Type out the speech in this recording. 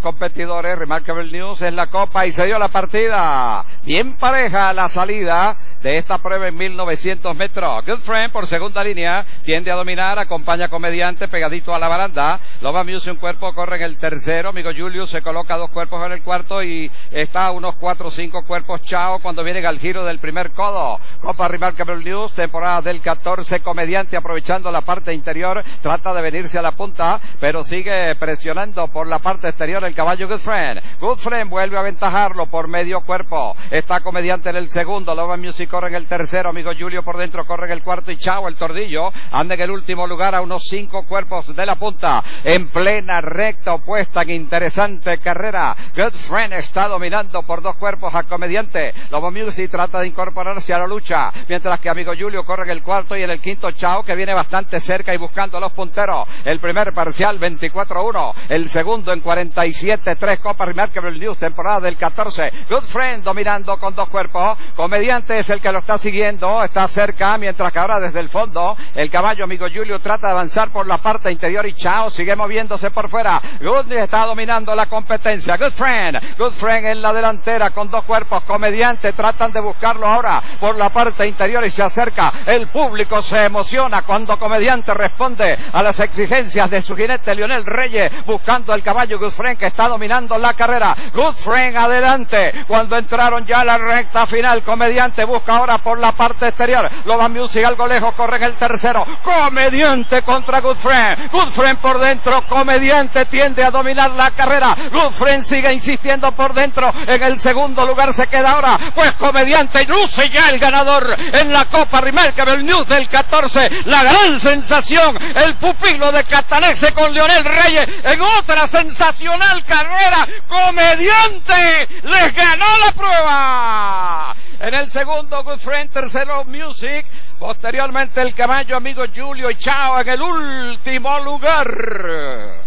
competidores, Remarkable News es la copa y se dio la partida. Bien pareja la salida de esta prueba en 1900 metros. Good Friend por segunda línea, tiende a dominar, acompaña comediante pegadito a la baranda. Loba Muse un cuerpo, corre en el tercero. Amigo Julius se coloca dos cuerpos en el cuarto y está unos cuatro o cinco cuerpos chao cuando viene al giro del primer codo. Copa Remarkable News, temporada del 14, comediante aprovechando la parte interior, trata de venirse a la punta, pero sigue presionando por la parte exterior el caballo Good Friend. Good Friend vuelve a aventajarlo por medio cuerpo. Está comediante en el segundo. Love Music corre en el tercero. Amigo Julio por dentro corre en el cuarto. Y chao, el tordillo. Anda en el último lugar a unos cinco cuerpos de la punta. En plena recta opuesta en interesante carrera. Good Friend está dominando por dos cuerpos a comediante. Love Music trata de incorporarse a la lucha. Mientras que amigo Julio corre en el cuarto y en el quinto chao que viene bastante cerca y buscando a los punteros. El primer parcial 24-1. El segundo en 47-3 Copa Remarkable News, temporada del 14. Good Friend dominando con dos cuerpos. Comediante es el que lo está siguiendo, está cerca, mientras que ahora desde el fondo el caballo amigo Julio trata de avanzar por la parte interior y Chao sigue moviéndose por fuera. Good está dominando la competencia. Good Friend, Good Friend en la delantera con dos cuerpos. Comediante tratan de buscarlo ahora por la parte interior y se acerca. El público se emociona cuando Comediante responde a las exigencias de su jinete Lionel Reyes buscando el caballo Good Friend que está dominando la carrera. Good Friend adelante. Cuando entraron ya a la recta final, Comediante busca ahora por la parte exterior. Loba Music algo lejos, corre en el tercero. Comediante contra Good Friend. Por dentro. Comediante tiende a dominar la carrera. Good Friend sigue insistiendo por dentro. En el segundo lugar se queda ahora. Pues Comediante luce ya el ganador en la Copa Remarkable News del 14. La gran sensación. El pupilo de Catanese con Leonel Reyes en otra sensacional carrera. Comediante les ganó la prueba. En el segundo, Good Friend, tercero, Music. Posteriormente, el caballo amigo Julio y Chao en el último lugar.